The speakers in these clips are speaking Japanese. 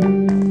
you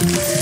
You